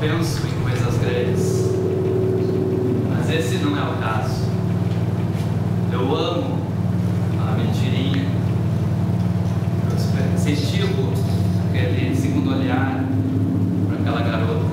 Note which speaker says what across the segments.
Speaker 1: penso em coisas grandes. Mas esse não é o caso. Eu amo a mentirinha. Eu incentivo aquele segundo olhar para aquela garota.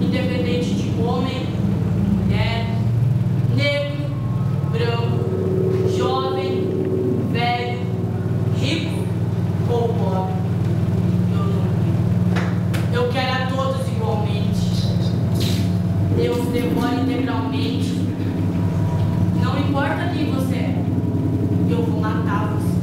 Speaker 2: independente de homem, mulher, negro, branco, jovem, velho, rico ou pobre. Eu não Eu quero a todos igualmente. Deus devora integralmente. Não importa quem você é, eu vou matar você.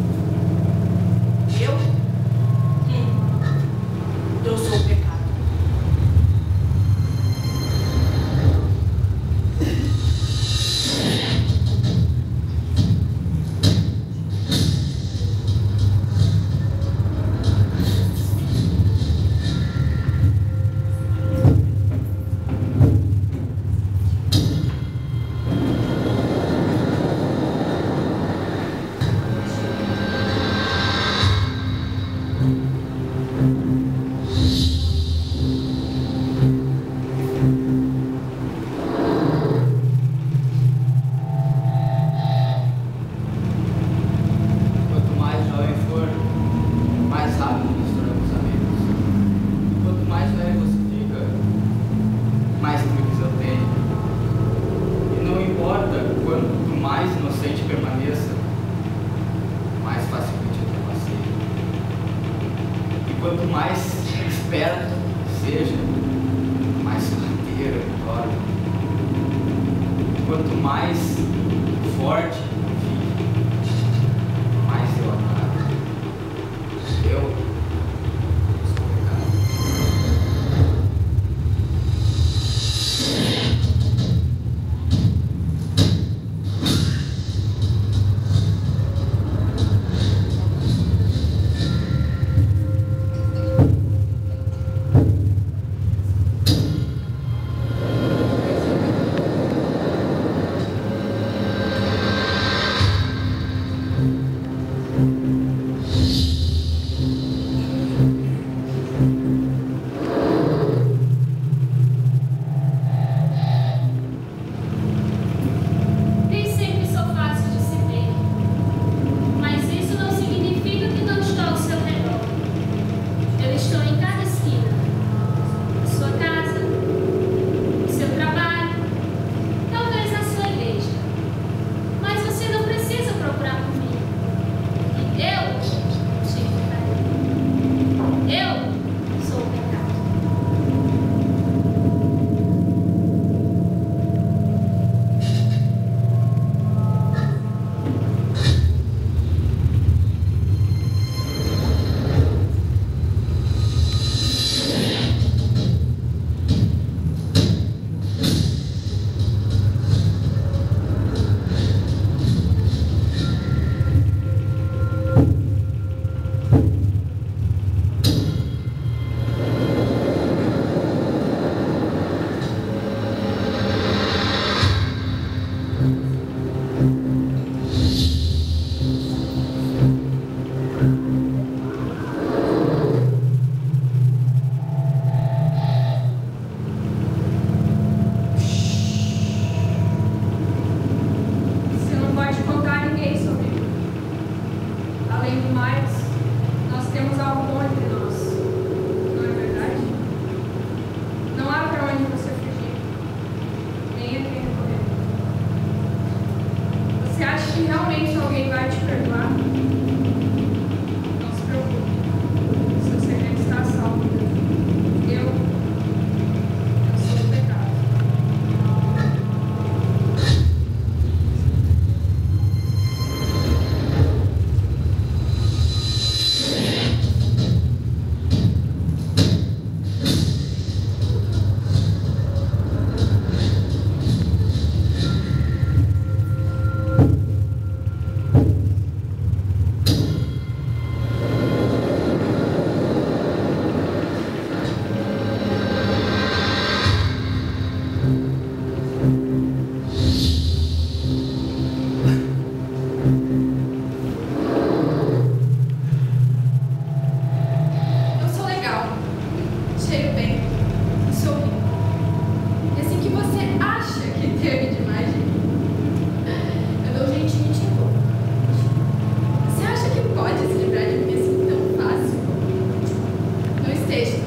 Speaker 3: quanto mais esperto seja, mais sorteiro, claro. Quanto mais forte
Speaker 4: textos.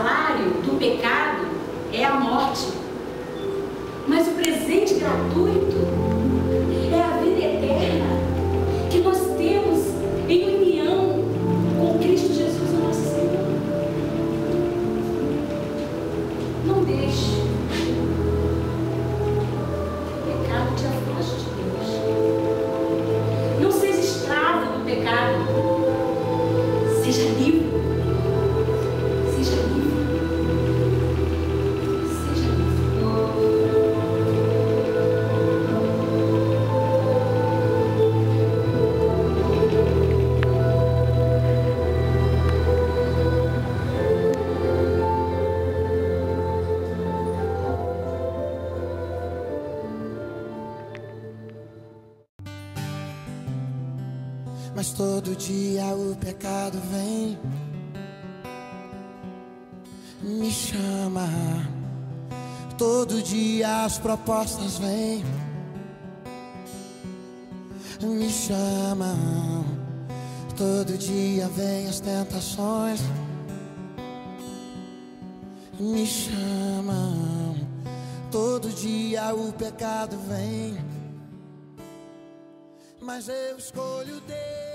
Speaker 4: salário do pecado é a morte. Mas o presente gratuito é a
Speaker 5: Mas todo dia o pecado vem, me chama. Todo dia as propostas vêm, me chamam. Todo dia vem as tentações, me chamam. Todo dia o pecado vem. Mas eu escolho Deus.